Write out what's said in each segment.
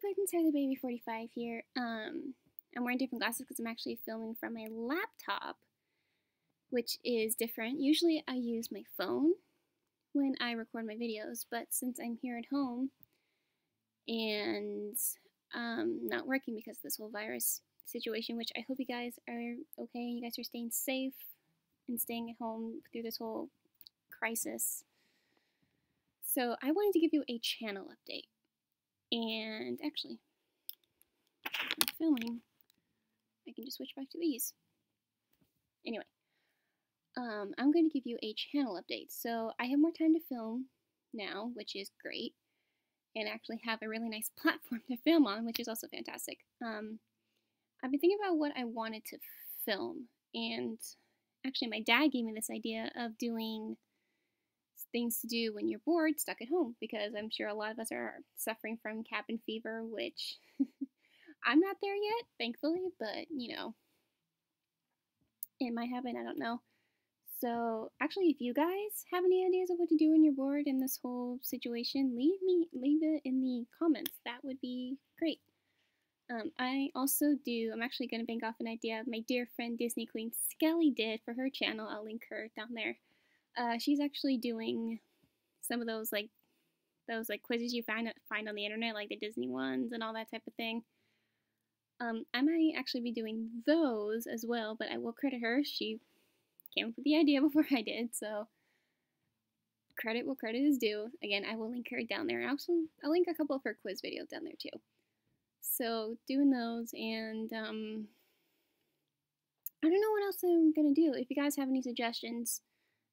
guys, Inside the Baby 45 here. Um, I'm wearing different glasses because I'm actually filming from my laptop, which is different. Usually I use my phone when I record my videos, but since I'm here at home and um, not working because of this whole virus situation, which I hope you guys are okay you guys are staying safe and staying at home through this whole crisis. So I wanted to give you a channel update. And actually, filming. I can just switch back to these. Anyway, um, I'm going to give you a channel update. So I have more time to film now, which is great, and actually have a really nice platform to film on, which is also fantastic. Um, I've been thinking about what I wanted to film, and actually, my dad gave me this idea of doing things to do when you're bored, stuck at home, because I'm sure a lot of us are suffering from cabin fever, which I'm not there yet, thankfully, but you know, it might happen, I don't know. So, actually, if you guys have any ideas of what to do when you're bored in this whole situation, leave me leave it in the comments. That would be great. Um, I also do. I'm actually going to bank off an idea my dear friend Disney Queen Skelly did for her channel. I'll link her down there. Uh, she's actually doing some of those like those like quizzes you find find on the internet, like the Disney ones and all that type of thing. Um, I might actually be doing those as well, but I will credit her. She came up with the idea before I did, so credit where credit is due. Again, I will link her down there. And also, I'll link a couple of her quiz videos down there too. So doing those, and um, I don't know what else I'm gonna do. If you guys have any suggestions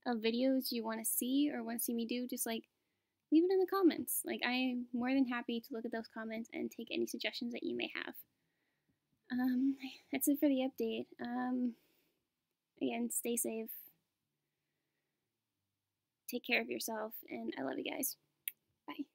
of videos you want to see or want to see me do, just like leave it in the comments. Like I'm more than happy to look at those comments and take any suggestions that you may have. Um, that's it for the update. Um, again, stay safe. Take care of yourself, and I love you guys. Bye.